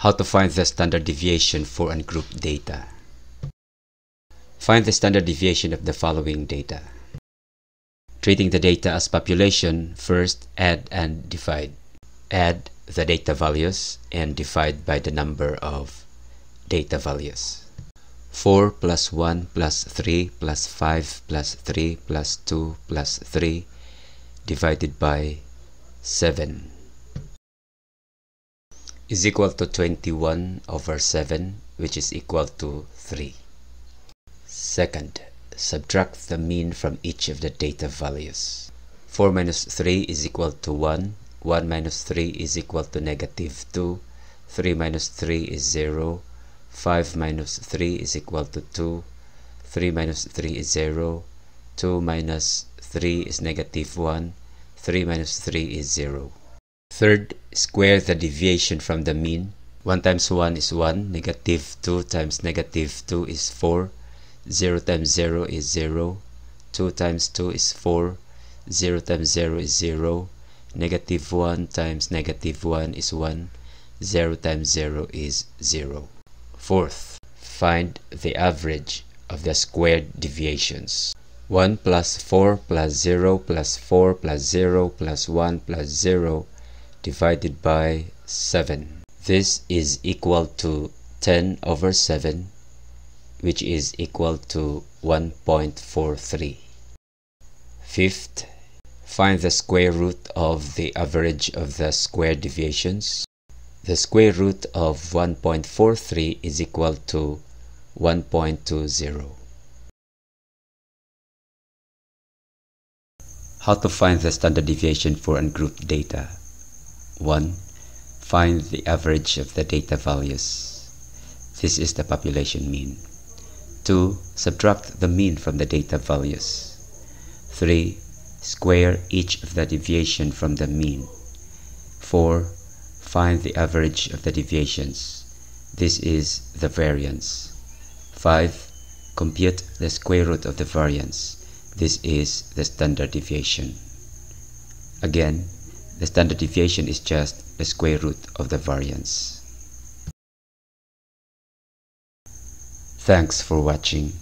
How to find the standard deviation for ungrouped data. Find the standard deviation of the following data. Treating the data as population, first add and divide. Add the data values and divide by the number of data values. 4 plus 1 plus 3 plus 5 plus 3 plus 2 plus 3 divided by 7 is equal to 21 over 7 which is equal to 3. Second, subtract the mean from each of the data values. 4 minus 3 is equal to 1, 1 minus 3 is equal to negative 2, 3 minus 3 is 0, 5 minus 3 is equal to 2, 3 minus 3 is 0, 2 minus 3 is negative 1, 3 minus 3 is 0. Third, square the deviation from the mean. 1 times 1 is 1, negative 2 times negative 2 is 4, 0 times 0 is 0, 2 times 2 is 4, 0 times 0 is 0, negative 1 times negative 1 is 1, 0 times 0 is 0. Fourth, find the average of the squared deviations. 1 plus 4 plus 0 plus 4 plus 0 plus 1 plus 0 divided by 7. This is equal to 10 over 7 which is equal to 1.43. Fifth, find the square root of the average of the square deviations. The square root of 1.43 is equal to 1.20. How to find the standard deviation for ungrouped data. 1. Find the average of the data values. This is the population mean. 2. Subtract the mean from the data values. 3. Square each of the deviation from the mean. 4. Find the average of the deviations. This is the variance. 5. Compute the square root of the variance. This is the standard deviation. Again, the standard deviation is just the square root of the variance. Thanks for watching.